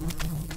Mm-hmm.